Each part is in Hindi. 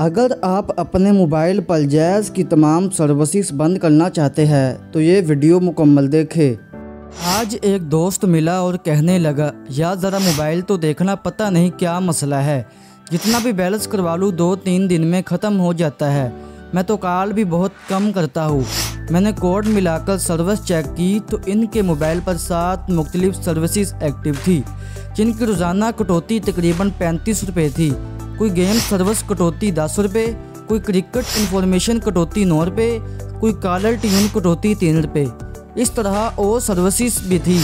अगर आप अपने मोबाइल पर जैज़ की तमाम सर्विसेज़ बंद करना चाहते हैं तो ये वीडियो मुकम्मल देखें। आज एक दोस्त मिला और कहने लगा, यार, ज़रा मोबाइल तो देखना, पता नहीं क्या मसला है। जितना भी बैलेंस करवा लूँ दो तीन दिन में ख़त्म हो जाता है। मैं तो कॉल भी बहुत कम करता हूँ। मैंने कोड मिलाकर सर्विस चेक की तो इनके मोबाइल पर सात मुख्तलिफ़ सर्विसेज़ एक्टिव थी, जिनकी रोज़ाना कटौती तकरीबन पैंतीस रुपये थी। कोई गेम सर्विस कटौती दस रुपये कोई क्रिकेट इन्फॉर्मेशन कटौती नौ रुपये कोई कॉलर ट्यून कटौती तीन रुपये इस तरह और सर्विसेज़ भी थी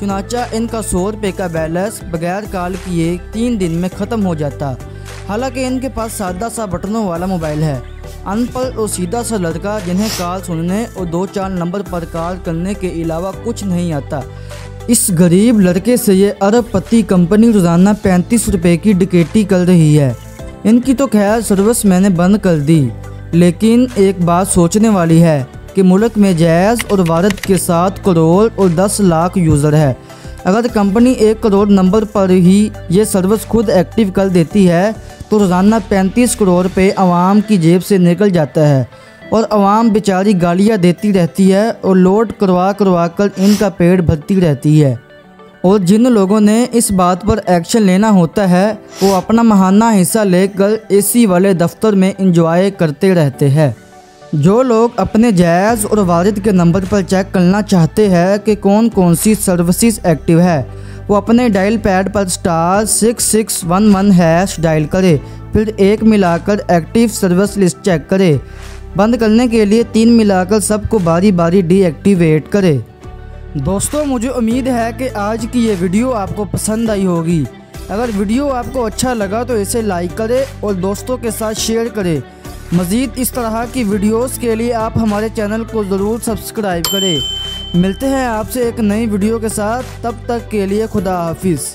चुनाचा इनका सौ रुपये का बैलेंस बगैर कॉल किए तीन दिन में ख़त्म हो जाता। हालाँकि इनके पास सादा सा बटनों वाला मोबाइल है। अनपढ़ और सीधा सा लड़का जिन्हें कॉल सुनने और दो चार नंबर पर कॉल करने के अलावा कुछ नहीं आता। इस गरीब लड़के से ये अरबपति कंपनी रोज़ाना पैंतीस रुपए की डिकेटी कर रही है। इनकी तो खैर सर्विस मैंने बंद कर दी, लेकिन एक बात सोचने वाली है कि मुल्क में जैज़ और भारत के सात करोड़ और दस लाख यूज़र है। अगर कंपनी एक करोड़ नंबर पर ही ये सर्विस खुद एक्टिव कर देती है तो रोज़ाना पैंतीस करोड़ रुपये आवाम की जेब से निकल जाता है। और आवाम बेचारी गालियाँ देती रहती है और लोड करवा करवा कर इनका पेट भरती रहती है। और जिन लोगों ने इस बात पर एक्शन लेना होता है, वो अपना महाना हिस्सा लेकर एसी वाले दफ्तर में इंजॉय करते रहते हैं। जो लोग अपने जायज़ और वारिद के नंबर पर चेक करना चाहते हैं कि कौन कौन सी सर्विसेज़ एक्टिव है, वो अपने डायल पैड पर star six six one one hash dial करे, फिर एक मिलाकर एक्टिव सर्विस लिस्ट चेक करे। बंद करने के लिए तीन मिलाकर सबको बारी बारी डीएक्टिवेट करें। दोस्तों, मुझे उम्मीद है कि आज की ये वीडियो आपको पसंद आई होगी। अगर वीडियो आपको अच्छा लगा तो इसे लाइक करें और दोस्तों के साथ शेयर करें। मज़ीद इस तरह की वीडियोस के लिए आप हमारे चैनल को ज़रूर सब्सक्राइब करें। मिलते हैं आपसे एक नई वीडियो के साथ। तब तक के लिए खुदा हाफिज़।